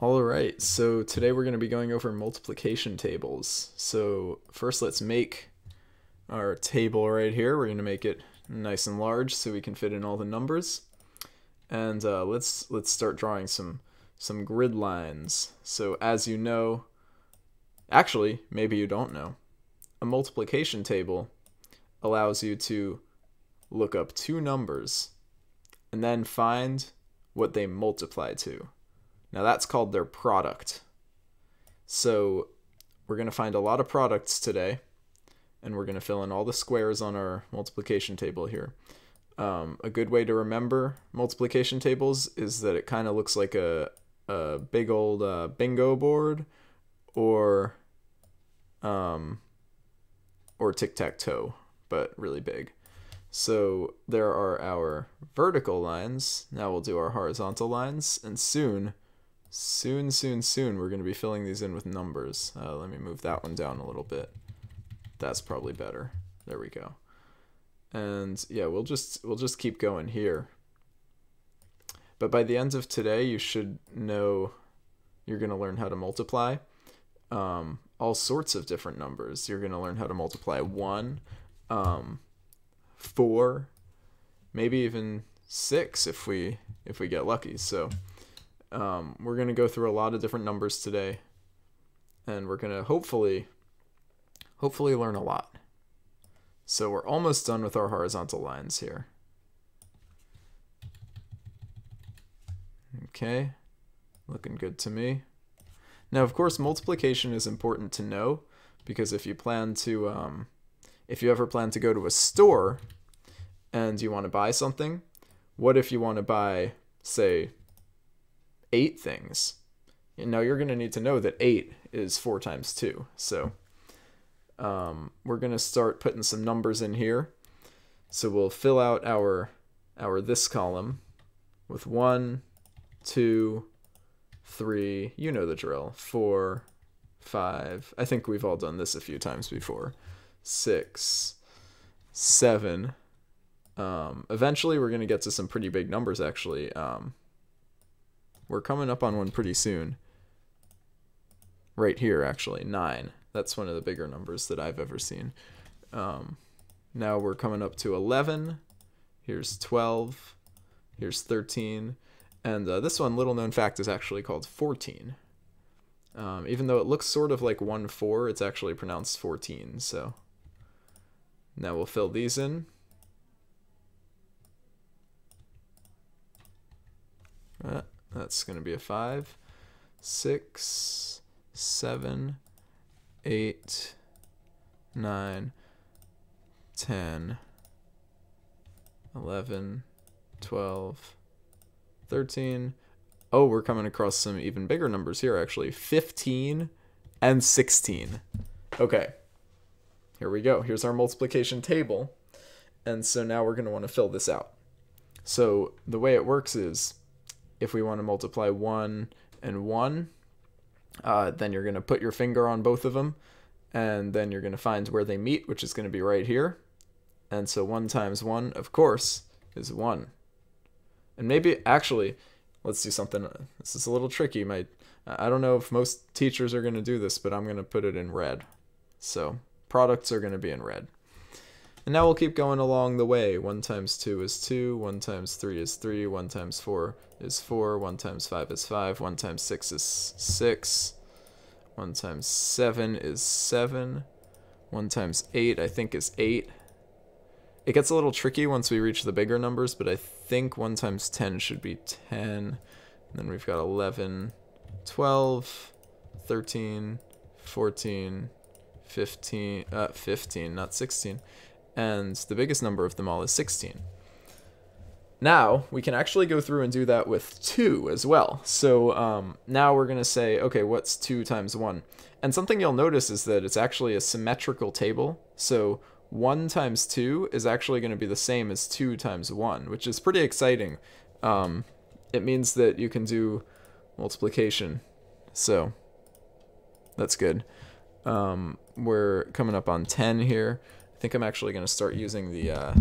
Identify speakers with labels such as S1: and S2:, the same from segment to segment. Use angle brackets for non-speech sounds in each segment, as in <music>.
S1: All right, so today we're going to be going over multiplication tables. So first let's make our table right here. We're going to make it nice and large so we can fit in all the numbers. And uh, let's let's start drawing some some grid lines. So as you know, actually, maybe you don't know, a multiplication table allows you to look up two numbers and then find what they multiply to. Now that's called their product. So we're going to find a lot of products today, and we're going to fill in all the squares on our multiplication table here. Um, a good way to remember multiplication tables is that it kind of looks like a, a big old uh, bingo board or um, or tic-tac-toe, but really big. So there are our vertical lines. Now we'll do our horizontal lines, and soon soon, soon, soon, we're going to be filling these in with numbers. Uh, let me move that one down a little bit. That's probably better. There we go. And yeah, we'll just we'll just keep going here. But by the end of today, you should know you're going to learn how to multiply um, all sorts of different numbers. You're going to learn how to multiply 1, um, 4, maybe even 6 if we if we get lucky. So um, we're going to go through a lot of different numbers today, and we're going to hopefully, hopefully learn a lot. So we're almost done with our horizontal lines here. Okay, looking good to me. Now, of course, multiplication is important to know because if you plan to, um, if you ever plan to go to a store and you want to buy something, what if you want to buy, say, eight things. And now you're going to need to know that eight is four times two. So um, we're going to start putting some numbers in here. So we'll fill out our our this column with one, two, three, you know the drill, four, five. I think we've all done this a few times before. Six, seven. Um, eventually, we're going to get to some pretty big numbers, actually. Um, we're coming up on one pretty soon. Right here, actually, 9. That's one of the bigger numbers that I've ever seen. Um, now we're coming up to 11. Here's 12. Here's 13. And uh, this one, little known fact, is actually called 14. Um, even though it looks sort of like 1 4, it's actually pronounced 14. So now we'll fill these in. Uh, that's going to be a 5, 6, 7, 8, 9, 10, 11, 12, 13. Oh, we're coming across some even bigger numbers here, actually. 15 and 16. Okay. Here we go. Here's our multiplication table. And so now we're going to want to fill this out. So the way it works is if we want to multiply 1 and 1, uh, then you're going to put your finger on both of them, and then you're going to find where they meet, which is going to be right here. And so 1 times 1, of course, is 1. And maybe, actually, let's do something. This is a little tricky. My, I don't know if most teachers are going to do this, but I'm going to put it in red. So products are going to be in red. And now we'll keep going along the way. 1 times 2 is 2, 1 times 3 is 3, 1 times 4 is 4, 1 times 5 is 5, 1 times 6 is 6, 1 times 7 is 7, 1 times 8 I think is 8. It gets a little tricky once we reach the bigger numbers, but I think 1 times 10 should be 10. And then we've got 11, 12, 13, 14, 15, uh, 15, not 16 and the biggest number of them all is 16. Now, we can actually go through and do that with 2 as well. So um, now we're going to say, okay, what's 2 times 1? And something you'll notice is that it's actually a symmetrical table. So 1 times 2 is actually going to be the same as 2 times 1, which is pretty exciting. Um, it means that you can do multiplication. So that's good. Um, we're coming up on 10 here. I think I'm actually going to start using the uh,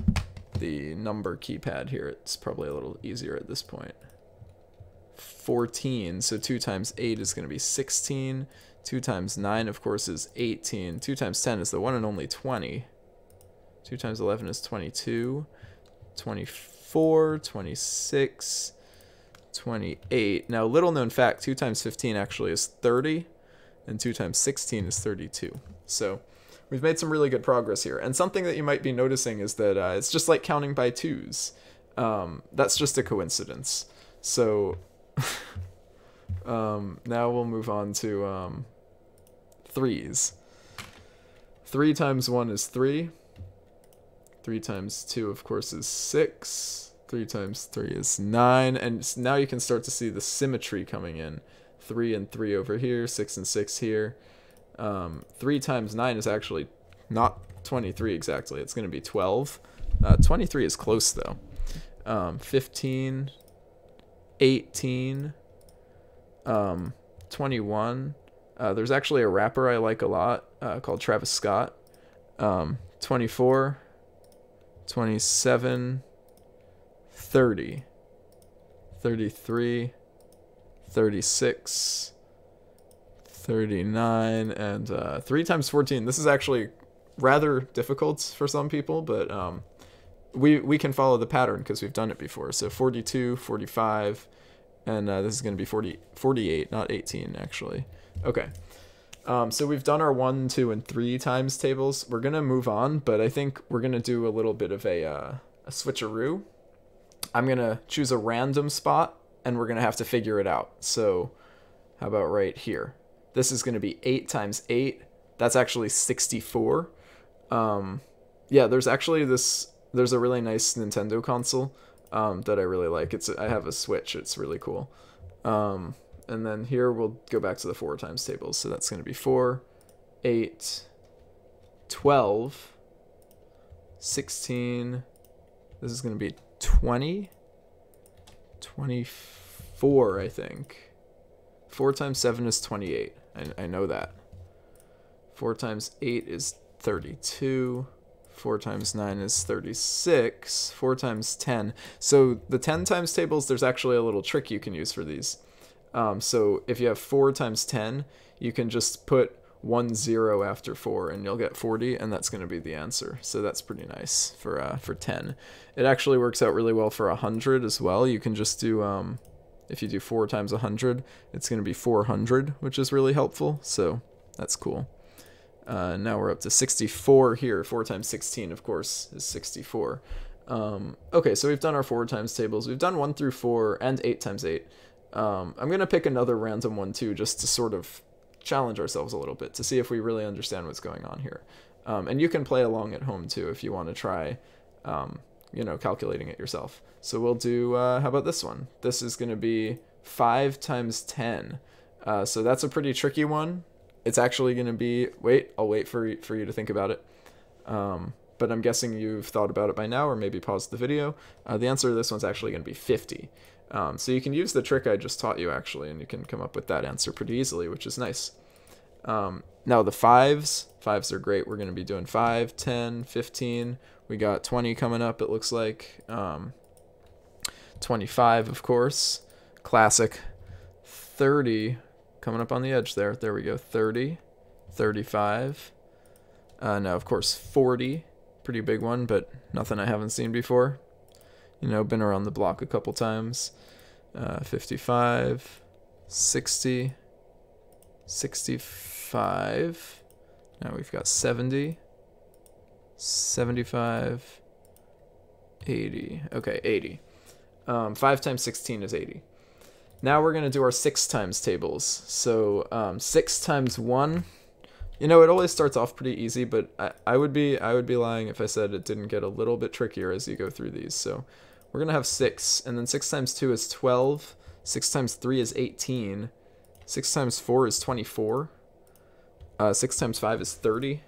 S1: the number keypad here. It's probably a little easier at this point. 14. So 2 times 8 is going to be 16. 2 times 9, of course, is 18. 2 times 10 is the one and only 20. 2 times 11 is 22. 24, 26, 28. Now, little known fact, 2 times 15 actually is 30, and 2 times 16 is 32. So we've made some really good progress here. And something that you might be noticing is that uh, it's just like counting by twos. Um, that's just a coincidence. So <laughs> um, now we'll move on to um, threes. 3 times 1 is 3. 3 times 2, of course, is 6. 3 times 3 is 9. And now you can start to see the symmetry coming in. 3 and 3 over here, 6 and 6 here. Um, 3 times 9 is actually not 23 exactly. It's going to be 12. Uh, 23 is close, though. Um, 15, 18, um, 21. Uh, there's actually a rapper I like a lot uh, called Travis Scott. Um, 24, 27, 30, 33, 36, 39, and uh, 3 times 14. This is actually rather difficult for some people, but um, we, we can follow the pattern because we've done it before. So 42, 45, and uh, this is going to be 40, 48, not 18, actually. Okay. Um, so we've done our one, two, and three times tables. We're gonna move on, but I think we're gonna do a little bit of a uh, a switcheroo. I'm gonna choose a random spot, and we're gonna have to figure it out. So, how about right here? This is gonna be eight times eight. That's actually 64. Um, yeah, there's actually this. There's a really nice Nintendo console um, that I really like. It's I have a Switch. It's really cool. Um, and then here we'll go back to the four times tables. So that's going to be 4, 8, 12, 16. This is going to be 20, 24, I think. 4 times 7 is 28. I, I know that. 4 times 8 is 32. 4 times 9 is 36. 4 times 10. So the 10 times tables, there's actually a little trick you can use for these. Um, so if you have 4 times 10, you can just put one zero after 4 and you'll get 40 and that's going to be the answer. So that's pretty nice for uh, for 10. It actually works out really well for 100 as well. You can just do, um, if you do 4 times 100, it's going to be 400, which is really helpful. So that's cool. Uh, now we're up to 64 here. 4 times 16, of course, is 64. Um, okay, so we've done our 4 times tables. We've done 1 through 4 and 8 times 8. Um, I'm going to pick another random one too, just to sort of challenge ourselves a little bit to see if we really understand what's going on here. Um, and you can play along at home too if you want to try, um, you know, calculating it yourself. So we'll do, uh, how about this one? This is going to be 5 times 10. Uh, so that's a pretty tricky one. It's actually going to be, wait, I'll wait for, for you to think about it. Um, but I'm guessing you've thought about it by now or maybe paused the video. Uh, the answer to this one's actually going to be 50. Um, so you can use the trick I just taught you actually, and you can come up with that answer pretty easily, which is nice. Um, now the fives, fives are great. We're going to be doing 5, 10, 15. We got 20 coming up, it looks like. Um, 25, of course. Classic. 30, coming up on the edge there. There we go. 30, 35. Uh, now, of course, 40. Pretty big one, but nothing I haven't seen before you know, been around the block a couple times. Uh, 55, 60, 65. Now we've got 70, 75, 80. Okay, 80. Um, 5 times 16 is 80. Now we're going to do our 6 times tables. So um, 6 times 1 you know, it always starts off pretty easy, but I, I would be I would be lying if I said it didn't get a little bit trickier as you go through these. So we're going to have 6, and then 6 times 2 is 12, 6 times 3 is 18, 6 times 4 is 24, uh, 6 times 5 is 30,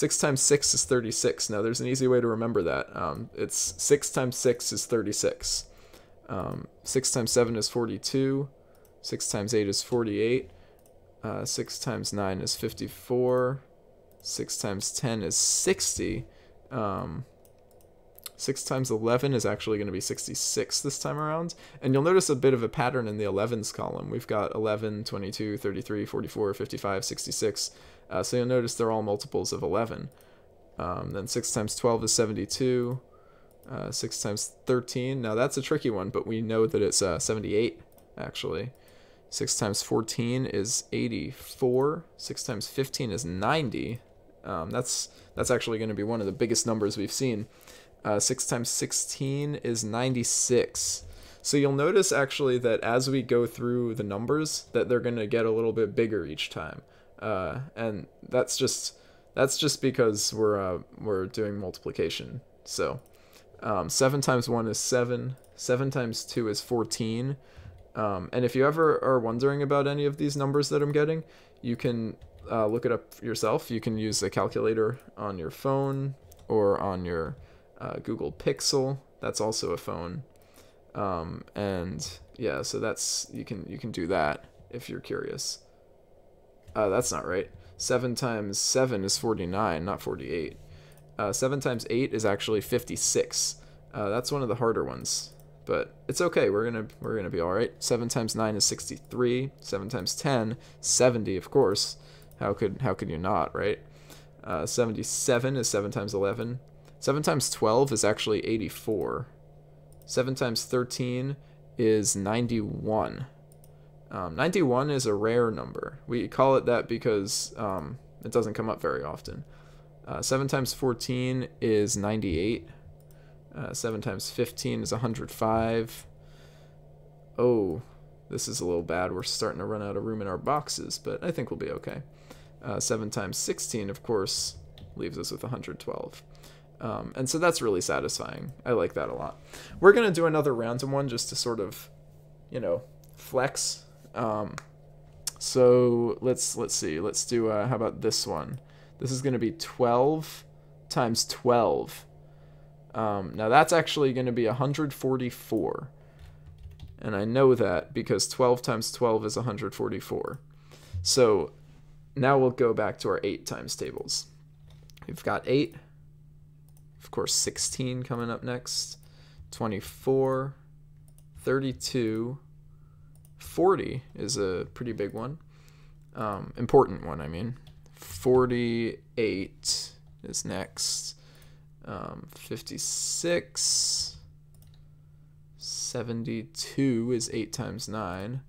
S1: 6 times 6 is 36. Now, there's an easy way to remember that. Um, it's 6 times 6 is 36. Um, 6 times 7 is 42. 6 times 8 is 48. Uh, 6 times 9 is 54. 6 times 10 is 60. Um, 6 times 11 is actually going to be 66 this time around. And you'll notice a bit of a pattern in the 11s column. We've got 11, 22, 33, 44, 55, 66. Uh, so you'll notice they're all multiples of 11. Um, then 6 times 12 is 72. Uh, 6 times 13. Now that's a tricky one, but we know that it's uh, 78, actually. 6 times 14 is 84. 6 times 15 is 90. Um, that's that's actually going to be one of the biggest numbers we've seen. Uh, 6 times 16 is 96. So you'll notice actually that as we go through the numbers that they're going to get a little bit bigger each time. Uh, and that's just that's just because we're uh, we're doing multiplication. So um, 7 times 1 is 7. 7 times 2 is 14. Um, and if you ever are wondering about any of these numbers that I'm getting, you can uh, look it up yourself. You can use a calculator on your phone or on your uh, Google Pixel. That's also a phone. Um, and yeah, so that's you can you can do that if you're curious. Uh, that's not right. Seven times seven is forty nine, not forty eight. Uh, seven times eight is actually fifty six. Uh, that's one of the harder ones, but it's okay. We're gonna we're gonna be all right. Seven times nine is sixty three. Seven times 10, 70, of course. How could how could you not, right? Uh, 77 is 7 times 11. 7 times 12 is actually 84. 7 times 13 is 91. Um, 91 is a rare number. We call it that because um, it doesn't come up very often. Uh, 7 times 14 is 98. Uh, 7 times 15 is 105. Oh, this is a little bad. We're starting to run out of room in our boxes, but I think we'll be okay. Uh, 7 times 16, of course, leaves us with 112. Um, and so that's really satisfying. I like that a lot. We're going to do another random one just to sort of, you know, flex. Um, so let's let's see. Let's do uh, how about this one? This is going to be 12 times 12. Um, now that's actually going to be 144. And I know that because 12 times 12 is 144. So now we'll go back to our 8 times tables. We've got 8. Of course, 16 coming up next. 24. 32. 40 is a pretty big one. Um, important one, I mean. 48 is next. Um, 56. 72 is 8 times 9.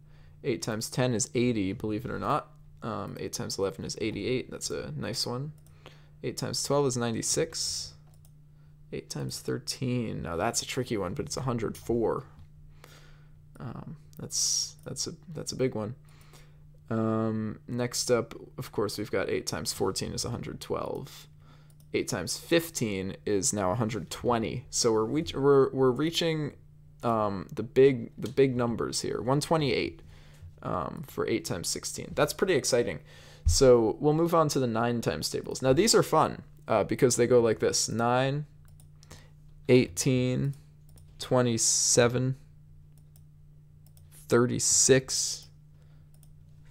S1: 8 times 10 is 80, believe it or not. Um, 8 times 11 is 88. That's a nice one. 8 times 12 is 96. 8 times 13. Now that's a tricky one, but it's 104. Um, that's that's a that's a big one. Um, next up, of course, we've got 8 times 14 is 112. 8 times 15 is now 120. So we're we're we're reaching um, the big the big numbers here. 128 um, for 8 times 16. That's pretty exciting. So we'll move on to the 9 times tables. Now these are fun uh, because they go like this. 9, 18, 27, 36,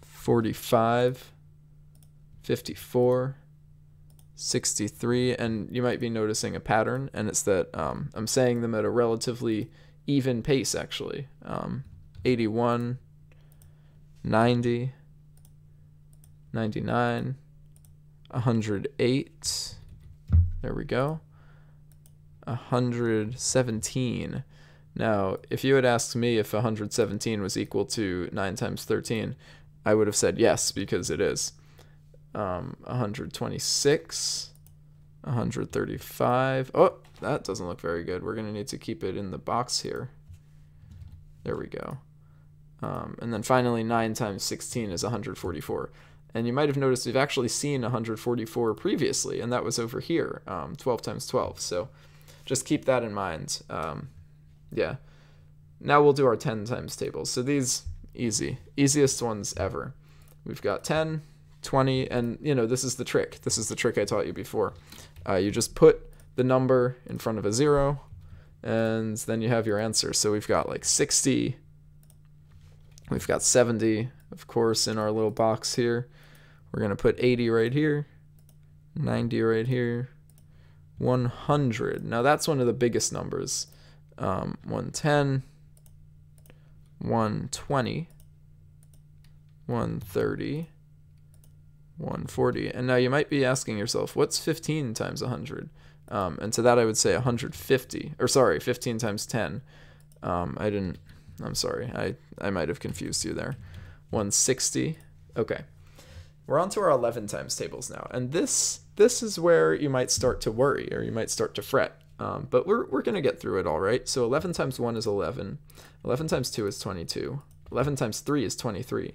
S1: 45, 54, 63, and you might be noticing a pattern, and it's that um, I'm saying them at a relatively even pace, actually. Um, 81, 90, 99, 108, there we go, 117. Now, if you had asked me if 117 was equal to 9 times 13, I would have said yes, because it is. Um, 126, 135. Oh, that doesn't look very good. We're going to need to keep it in the box here. There we go. Um, and then finally, 9 times 16 is 144. And you might have noticed we've actually seen 144 previously, and that was over here, um, 12 times 12. So just keep that in mind. Um, yeah. Now we'll do our 10 times tables. So these, easy. Easiest ones ever. We've got 10, 20, and, you know, this is the trick. This is the trick I taught you before. Uh, you just put the number in front of a zero, and then you have your answer. So we've got like 60, We've got 70, of course, in our little box here. We're going to put 80 right here, 90 right here, 100. Now that's one of the biggest numbers. Um, 110, 120, 130, 140. And now you might be asking yourself, what's 15 times 100? Um, and to that I would say 150, or sorry, 15 times 10. Um, I didn't, I'm sorry, I, I might have confused you there. 160, okay. We're on to our 11 times tables now, and this this is where you might start to worry or you might start to fret. Um, but we're, we're going to get through it all right. So 11 times 1 is 11. 11 times 2 is 22. 11 times 3 is 23.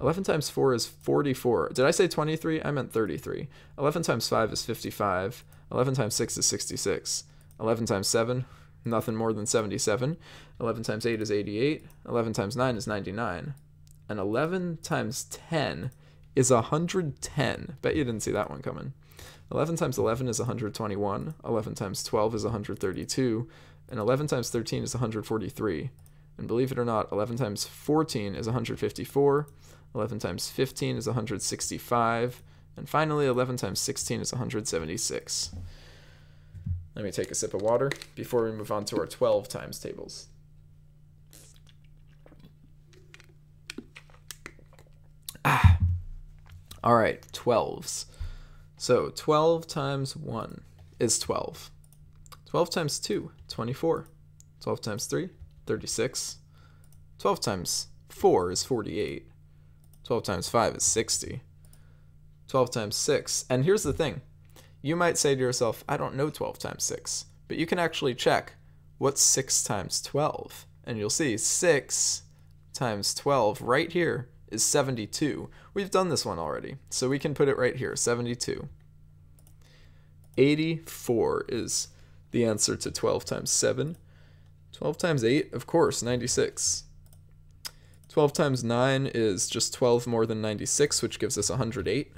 S1: 11 times 4 is 44. Did I say 23? I meant 33. 11 times 5 is 55. 11 times 6 is 66. 11 times 7, nothing more than 77. 11 times 8 is 88. 11 times 9 is 99. And 11 times 10 is 110. Bet you didn't see that one coming. 11 times 11 is 121. 11 times 12 is 132. And 11 times 13 is 143. And believe it or not, 11 times 14 is 154. 11 times 15 is 165. And finally, 11 times 16 is 176. Let me take a sip of water before we move on to our 12 times tables. Ah. All right, 12s. So 12 times 1 is 12. 12 times 2, 24. 12 times 3, 36. 12 times 4 is 48. 12 times 5 is 60. 12 times 6. And here's the thing. You might say to yourself, I don't know 12 times 6. But you can actually check what's 6 times 12. And you'll see 6 times 12 right here is 72. We've done this one already, so we can put it right here, 72. 84 is the answer to 12 times 7. 12 times 8, of course, 96. 12 times 9 is just 12 more than 96, which gives us 108.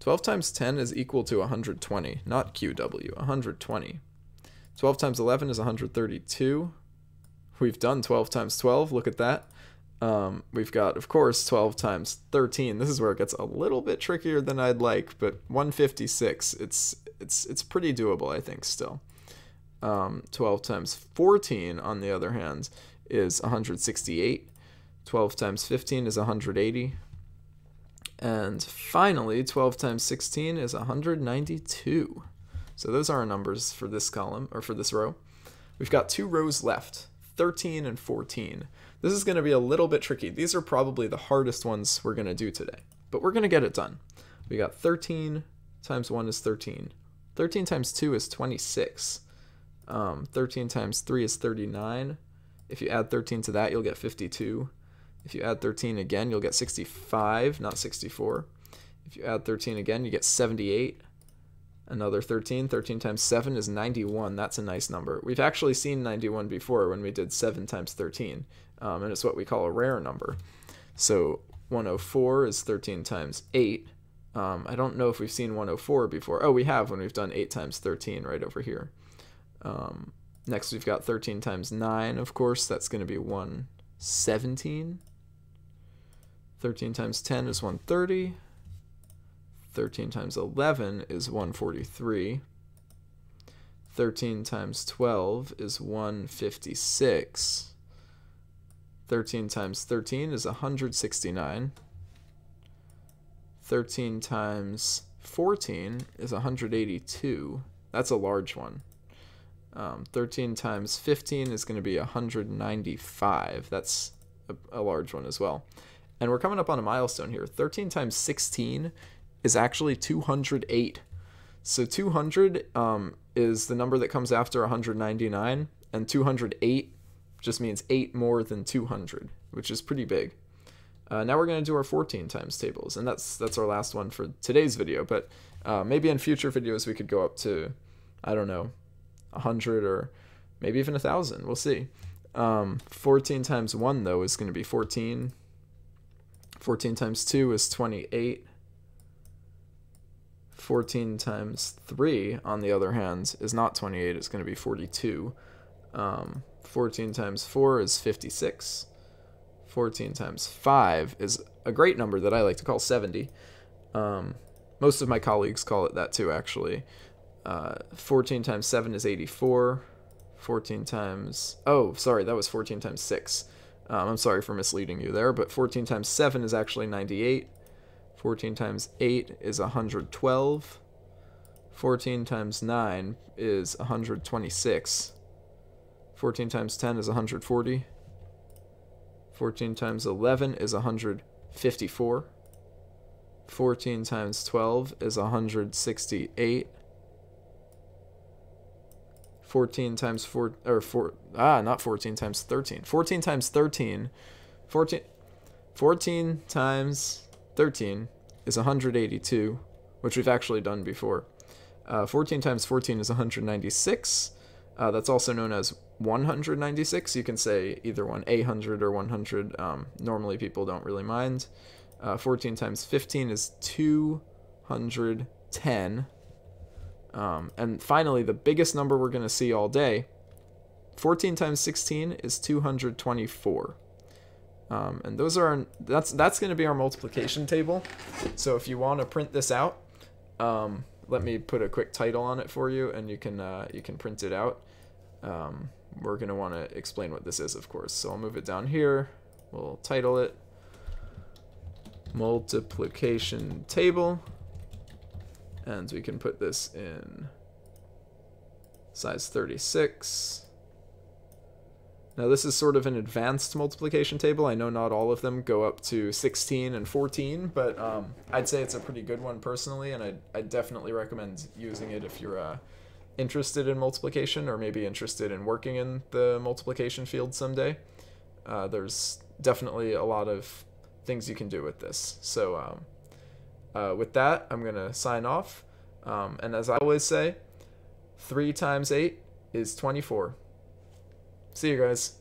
S1: 12 times 10 is equal to 120, not QW, 120. 12 times 11 is 132. We've done 12 times 12, look at that. Um, we've got, of course, 12 times 13. This is where it gets a little bit trickier than I'd like, but 156. It's it's it's pretty doable, I think, still. Um, 12 times 14, on the other hand, is 168. 12 times 15 is 180. And finally, 12 times 16 is 192. So those are our numbers for this column, or for this row. We've got two rows left, 13 and 14. This is going to be a little bit tricky. These are probably the hardest ones we're going to do today, but we're going to get it done. We got 13 times 1 is 13. 13 times 2 is 26. Um, 13 times 3 is 39. If you add 13 to that, you'll get 52. If you add 13 again, you'll get 65, not 64. If you add 13 again, you get 78. Another 13. 13 times 7 is 91. That's a nice number. We've actually seen 91 before when we did 7 times 13 um, and it's what we call a rare number. So 104 is 13 times 8. Um, I don't know if we've seen 104 before. Oh, we have when we've done 8 times 13 right over here. Um, next, we've got 13 times 9, of course. That's going to be 117. 13 times 10 is 130. 13 times 11 is 143. 13 times 12 is 156. 13 times 13 is 169. 13 times 14 is 182. That's a large one. Um, 13 times 15 is going to be 195. That's a, a large one as well. And we're coming up on a milestone here. 13 times 16 is actually 208. So 200 um, is the number that comes after 199, and 208 just means 8 more than 200, which is pretty big. Uh, now we're going to do our 14 times tables, and that's that's our last one for today's video, but uh, maybe in future videos we could go up to, I don't know, 100 or maybe even 1,000. We'll see. Um, 14 times 1, though, is going to be 14. 14 times 2 is 28. 14 times 3, on the other hand, is not 28. It's going to be 42. Um, 14 times 4 is 56. 14 times 5 is a great number that I like to call 70. Um, most of my colleagues call it that too, actually. Uh, 14 times 7 is 84. 14 times... Oh, sorry, that was 14 times 6. Um, I'm sorry for misleading you there, but 14 times 7 is actually 98. 14 times 8 is 112. 14 times 9 is 126. 14 times 10 is 140. 14 times 11 is 154. 14 times 12 is 168. 14 times 4 or 4 ah not 14 times 13 14 times 13 14 14 times 13 is 182 which we've actually done before. Uh, 14 times 14 is 196 uh, that's also known as 196 you can say either one 800 or 100 um, normally people don't really mind. Uh, 14 times 15 is 210 um, and finally, the biggest number we're going to see all day 14 times 16 is 224. Um, and those are that's that's going to be our multiplication table. So if you want to print this out, um, let me put a quick title on it for you, and you can uh, you can print it out. Um, we're going to want to explain what this is, of course. So I'll move it down here. We'll title it multiplication table and we can put this in size 36. Now this is sort of an advanced multiplication table. I know not all of them go up to 16 and 14, but um, I'd say it's a pretty good one personally, and I'd, I'd definitely recommend using it if you're uh, interested in multiplication or maybe interested in working in the multiplication field someday. Uh, there's definitely a lot of things you can do with this. So um, uh, with that, I'm going to sign off. Um, and as I always say, 3 times 8 is 24. See you guys.